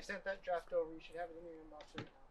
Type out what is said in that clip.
I sent that draft over. You should have it in your inbox. Right now.